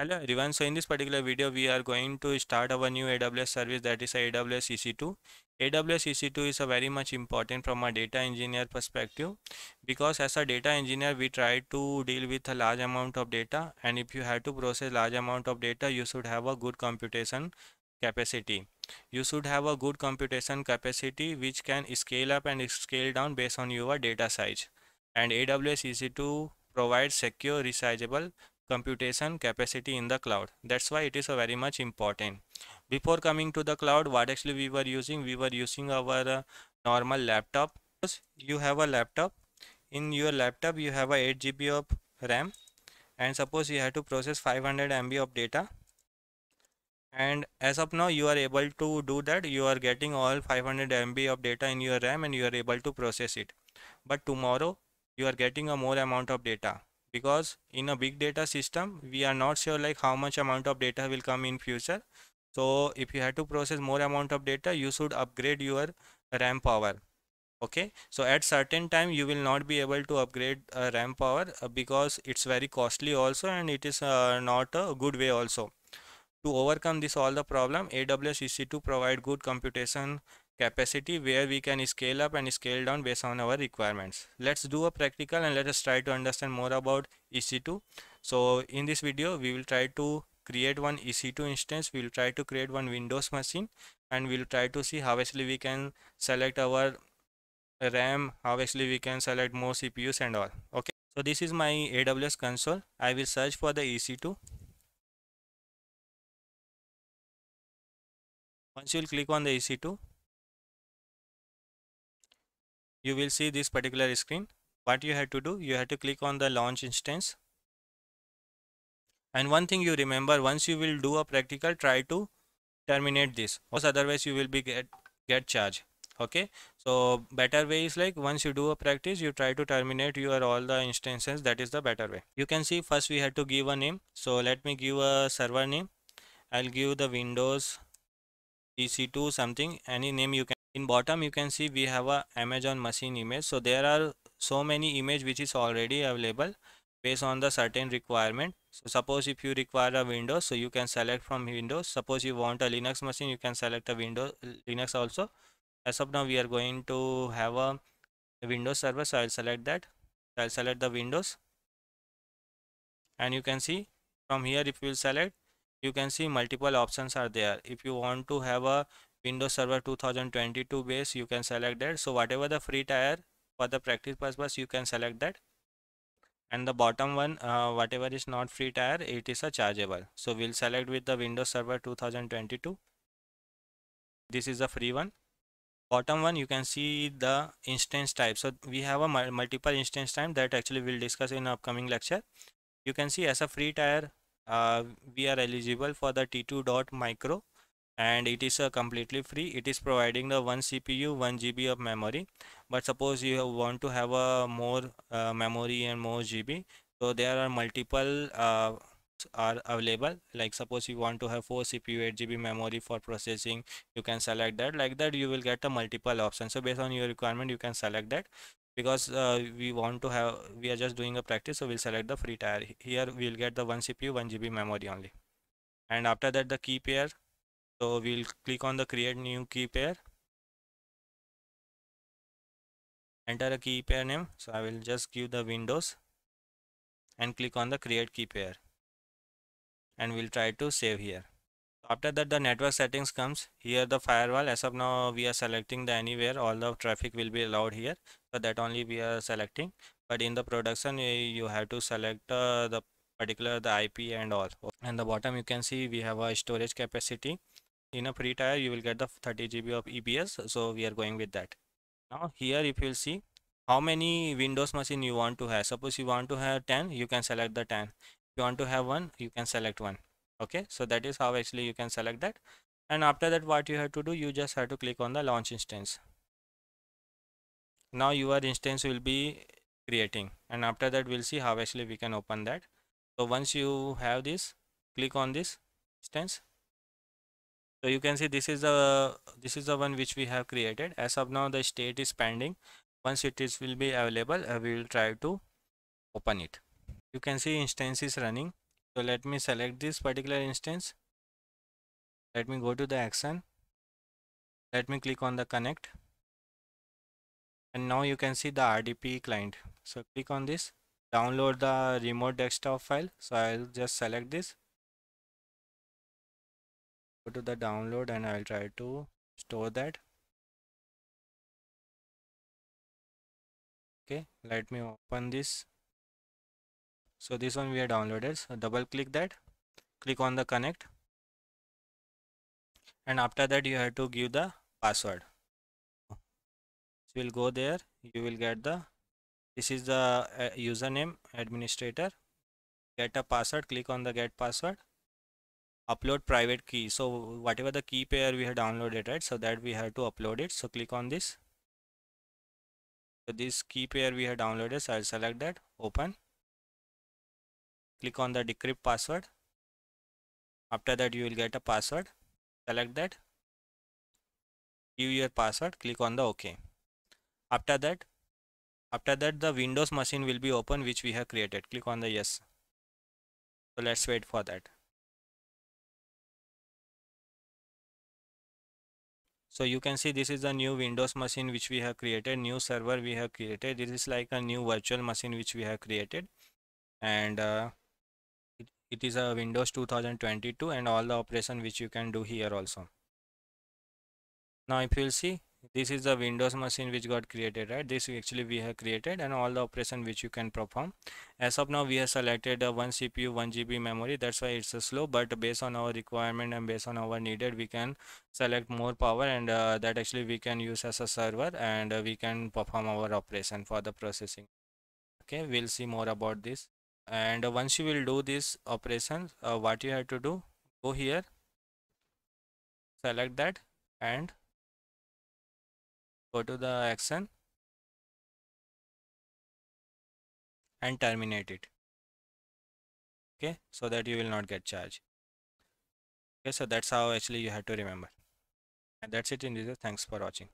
Hello everyone. So in this particular video, we are going to start our new AWS service that is AWS EC2. AWS EC2 is a very much important from a data engineer perspective because as a data engineer, we try to deal with a large amount of data and if you have to process large amount of data, you should have a good computation capacity. You should have a good computation capacity which can scale up and scale down based on your data size. And AWS EC2 provides secure, resizable computation capacity in the cloud. That's why it is very much important. Before coming to the cloud what actually we were using? We were using our uh, normal laptop. You have a laptop. In your laptop you have a 8 GB of RAM. And suppose you have to process 500 MB of data. And as of now you are able to do that. You are getting all 500 MB of data in your RAM and you are able to process it. But tomorrow you are getting a more amount of data because in a big data system we are not sure like how much amount of data will come in future. So if you have to process more amount of data you should upgrade your ram power okay? So at certain time you will not be able to upgrade uh, ram power uh, because it's very costly also and it is uh, not a good way also. To overcome this all the problem aws ec2 provide good computation capacity where we can scale up and scale down based on our requirements. Let's do a practical and let us try to understand more about EC2. So in this video, we will try to create one EC2 instance. We'll try to create one Windows machine and we'll try to see how actually we can select our RAM, how actually we can select more CPUs and all. Okay. So this is my AWS console. I will search for the EC2. Once you'll click on the EC2, you will see this particular screen. What you have to do you have to click on the launch instance. And one thing you remember once you will do a practical try to terminate this. Or otherwise you will be get get charged. Okay? So better way is like once you do a practice you try to terminate your all the instances. That is the better way. You can see first we have to give a name. So let me give a server name. I'll give the windows ec2 something. Any name you can in bottom you can see we have a amazon machine image. So there are so many image which is already available based on the certain requirement. So suppose if you require a windows so you can select from windows. Suppose you want a linux machine you can select a windows linux also. As of now we are going to have a windows server so i'll select that. I'll select the windows. And you can see from here if you will select you can see multiple options are there. If you want to have a Windows Server 2022 base you can select that. So whatever the free tier for the practice purpose you can select that. And the bottom one uh, whatever is not free tier it is a chargeable. So we'll select with the Windows Server 2022 this is the free one. Bottom one you can see the instance type. So we have a multiple instance type that actually we'll discuss in upcoming lecture. You can see as a free tier uh, we are eligible for the t2.micro and it is uh, completely free. It is providing the one cpu 1 gb of memory. But suppose you want to have a more uh, memory and more gb so there are multiple uh, are available. Like suppose you want to have 4 cpu 8 gb memory for processing you can select that. Like that you will get a multiple option so based on your requirement you can select that. Because uh, we want to have we are just doing a practice so we'll select the free tier. Here we'll get the 1 cpu 1 gb memory only. And after that the key pair so we'll click on the create new key pair. Enter a key pair name. So I will just give the windows and click on the create key pair. And we'll try to save here. After that the network settings comes. Here the firewall. As of now we are selecting the anywhere. All the traffic will be allowed here. So that only we are selecting. But in the production you have to select uh, the particular the IP and all. And the bottom you can see we have a storage capacity in a free tier you will get the 30 GB of EBS so we are going with that. Now here if you will see how many Windows machine you want to have. Suppose you want to have 10 you can select the 10 if you want to have one you can select one. Okay? So that is how actually you can select that. And after that what you have to do you just have to click on the launch instance. Now your instance will be creating. And after that we'll see how actually we can open that. So once you have this click on this instance so you can see this is the this is the one which we have created. As of now the state is pending. Once it is will be available uh, we will try to open it. You can see instance is running. So let me select this particular instance. Let me go to the action. Let me click on the connect. And now you can see the RDP client. So click on this. Download the remote desktop file. So I'll just select this go to the download and I'll try to store that. Okay let me open this. So this one we have downloaded. So double click that. Click on the connect. And after that you have to give the password. So you'll go there. You will get the this is the uh, username administrator. Get a password. Click on the get password upload private key. So whatever the key pair we have downloaded right so that we have to upload it. So click on this. So this key pair we have downloaded so i'll select that. Open. Click on the decrypt password. After that you will get a password. Select that. Give your password. Click on the ok. After that after that the windows machine will be open which we have created. Click on the yes. So let's wait for that so you can see this is the new windows machine which we have created new server we have created. This is like a new virtual machine which we have created. And uh, it is a windows 2022 and all the operation which you can do here also. Now if you'll see this is the windows machine which got created right? This actually we have created and all the operation which you can perform. As of now we have selected a one cpu 1 gb memory. That's why it's slow but based on our requirement and based on our needed we can select more power and uh, that actually we can use as a server and uh, we can perform our operation for the processing. Okay we'll see more about this. And once you will do this operation uh, what you have to do? Go here select that and go to the action and terminate it. Okay so that you will not get charged. Okay so that's how actually you have to remember. And that's it in this thanks for watching